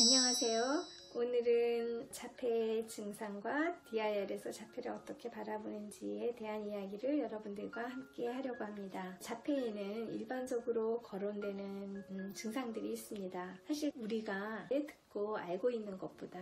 안녕하세요. 오늘은 자폐 증상과 DIR에서 자폐를 어떻게 바라보는지에 대한 이야기를 여러분들과 함께 하려고 합니다. 자폐에는 일반적으로 거론되는 음, 증상들이 있습니다. 사실 우리가 듣고 알고 있는 것보다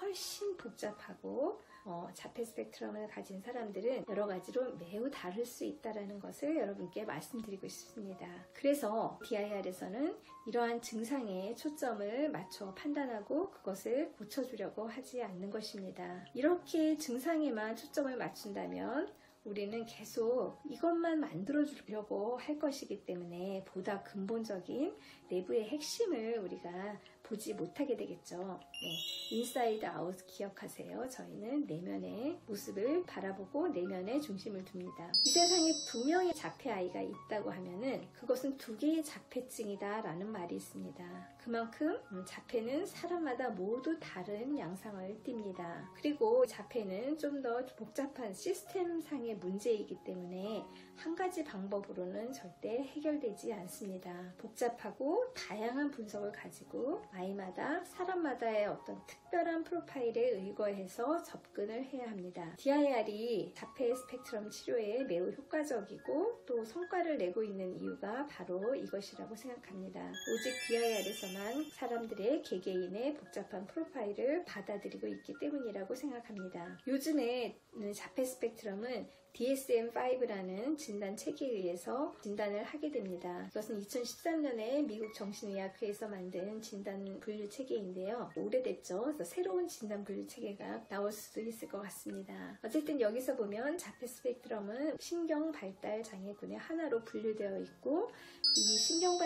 훨씬 복잡하고 어, 자폐 스펙트럼을 가진 사람들은 여러 가지로 매우 다를 수 있다는 것을 여러분께 말씀드리고 싶습니다. 그래서 DIR에서는 이러한 증상에 초점을 맞춰 판단하고 그것을 고쳐주려고 하지 않는 것입니다. 이렇게 증상에만 초점을 맞춘다면 우리는 계속 이것만 만들어 주려고 할 것이기 때문에 보다 근본적인 내부의 핵심을 우리가 보지 못하게 되겠죠. 네. Inside Out 기억하세요. 저희는 내면의 모습을 바라보고 내면에 중심을 둡니다. 이 세상에 두 명의 자폐 아이가 있다고 하면은 그것은 두 개의 자폐증이다 라는 말이 있습니다. 그만큼 음, 자폐는 사람마다 모두 다른 양상을 띱니다. 그리고 자폐는 좀 더 복잡한 시스템상의 문제이기 때문에 한 가지 방법으로는 절대 해결되지 않습니다. 복잡하고 다양한 분석을 가지고 아이마다 사람마다의 어떤 특별한 프로파일에 의거해서 접근을 해야 합니다. DIR이 자폐 스펙트럼 치료에 매우 효과적이고 또 성과를 내고 있는 이유가 바로 이것이라고 생각합니다. 오직 DIR에서만 사람들의 개개인의 복잡한 프로파일을 받아들이고 있기 때문이라고 생각합니다. 요즘에는 자폐 스펙트럼은 DSM-5라는 진단 체계에 의해서 진단을 하게 됩니다. 이것은 2013년에 미국 정신의학회에서 만든 진단 분류 체계인데요. 오래됐죠. 그래서 새로운 진단 분류 체계가 나올 수도 있을 것 같습니다. 어쨌든 여기서 보면 자폐 스펙트럼은 신경 발달 장애군의 하나로 분류되어 있고 이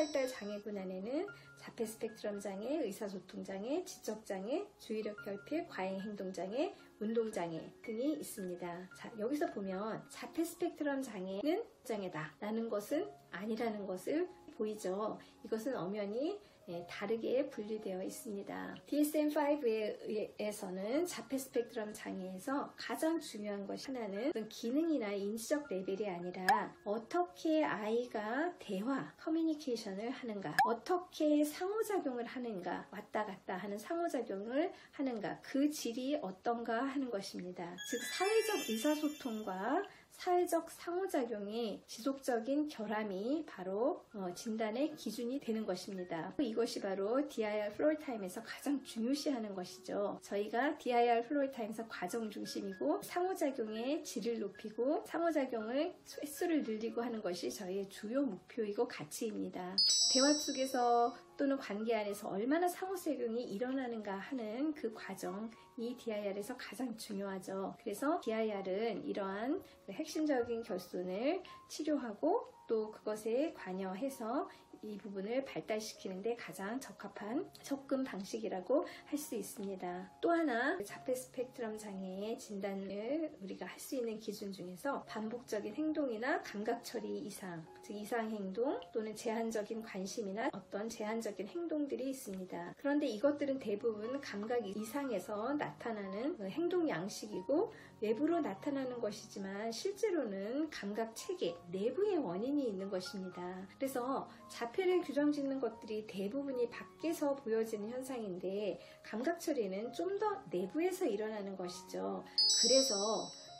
발달 장애군 안에는 자폐 스펙트럼 장애, 의사소통 장애, 지적 장애, 주의력 결핍, 과잉 행동 장애, 운동 장애 등이 있습니다. 자, 여기서 보면 자폐 스펙트럼 장애는 장애다 라는 것은 아니라는 것을 보이죠. 이것은 엄연히 예, 다르게 분리되어 있습니다. DSM-5에서는 자폐 스펙트럼 장애에서 가장 중요한 것이 하나는 기능이나 인지적 레벨이 아니라 어떻게 아이가 대화, 커뮤니케이션을 하는가, 어떻게 상호작용을 하는가, 왔다 갔다 하는 상호작용을 하는가, 그 질이 어떤가 하는 것입니다. 즉, 사회적 의사소통과 사회적 상호작용이 지속적인 결함이 바로 어, 진단의 기준이 되는 것입니다. 이것이 바로 DIR 플로이 타임에서 가장 중요시하는 것이죠. 저희가 DIR 플로이 타임에서 과정 중심이고 상호작용의 질을 높이고 상호작용을 횟수를 늘리고 하는 것이 저희의 주요 목표이고 가치입니다. 대화 속에서 또는 관계 안에서 얼마나 상호작용이 일어나는가 하는 그 과정이 DIR에서 가장 중요하죠. 그래서 DIR은 이러한 핵심적인 결손을 치료하고 또 그것에 관여해서 이 부분을 발달시키는데 가장 적합한 접근 방식이라고 할 수 있습니다. 또 하나 자폐 스펙트럼 장애의 진단을 우리가 할 수 있는 기준 중에서 반복적인 행동이나 감각 처리 이상, 즉 이상 행동 또는 제한적인 관심이나 어떤 제한적인 행동들이 있습니다. 그런데 이것들은 대부분 감각 이상에서 나타나는 그 행동 양식이고 외부로 나타나는 것이지만 실제로는 감각 체계 내부의 원인이 있는 것입니다. 그래서 자폐를 규정 짓는 것들이 대부분이 밖에서 보여지는 현상인데 감각 처리는 좀 더 내부에서 일어나는 것이죠. 그래서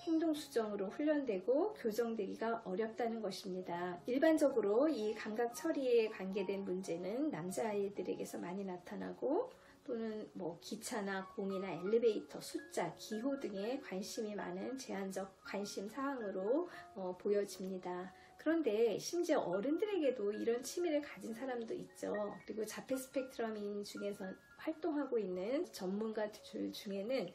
행동 수정으로 훈련되고 교정되기가 어렵다는 것입니다. 일반적으로 이 감각 처리에 관계된 문제는 남자아이들에게서 많이 나타나고 또는 뭐 기차나 공이나 엘리베이터, 숫자, 기호 등에 관심이 많은 제한적 관심 사항으로 어, 보여집니다. 그런데 심지어 어른들에게도 이런 취미를 가진 사람도 있죠. 그리고 자폐 스펙트럼인 중에서 활동하고 있는 전문가들 중에는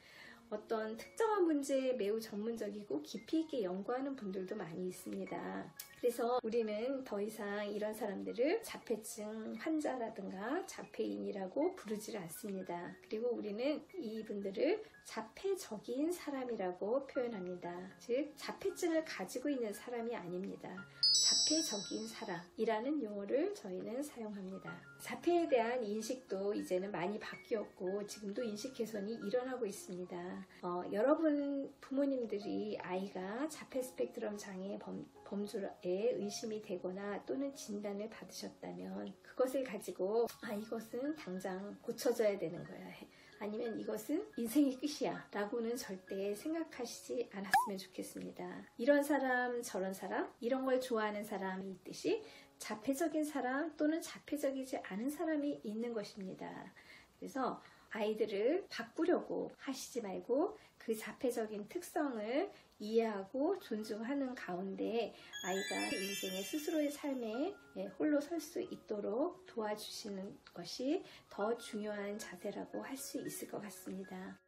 어떤 특정한 문제에 매우 전문적이고 깊이 있게 연구하는 분들도 많이 있습니다. 그래서 우리는 더 이상 이런 사람들을 자폐증 환자라든가 자폐인이라고 부르지를 않습니다. 그리고 우리는 이분들을 자폐적인 사람이라고 표현합니다. 즉, 자폐증을 가지고 있는 사람이 아닙니다. 자폐적인 사람이라는 용어를 저희는 사용합니다. 자폐에 대한 인식도 이제는 많이 바뀌었고 지금도 인식 개선이 일어나고 있습니다. 어, 여러분 부모님들이 아이가 자폐 스펙트럼 장애 범, 범주에 의심이 되거나 또는 진단을 받으셨다면 그것을 가지고 아 이것은 당장 고쳐져야 되는 거야. 아니면 이것은 인생의 끝이야 라고는 절대 생각하시지 않았으면 좋겠습니다. 이런 사람 저런 사람 이런 걸 좋아하는 사람이 있듯이 자폐적인 사람 또는 자폐적이지 않은 사람이 있는 것입니다. 그래서 아이들을 바꾸려고 하시지 말고 그 자폐적인 특성을 이해하고 존중하는 가운데 아이가 인생의 스스로의 삶에 예, 홀로 설 수 있도록 도와주시는 것이 더 중요한 자세라고 할 수 있을 것 같습니다.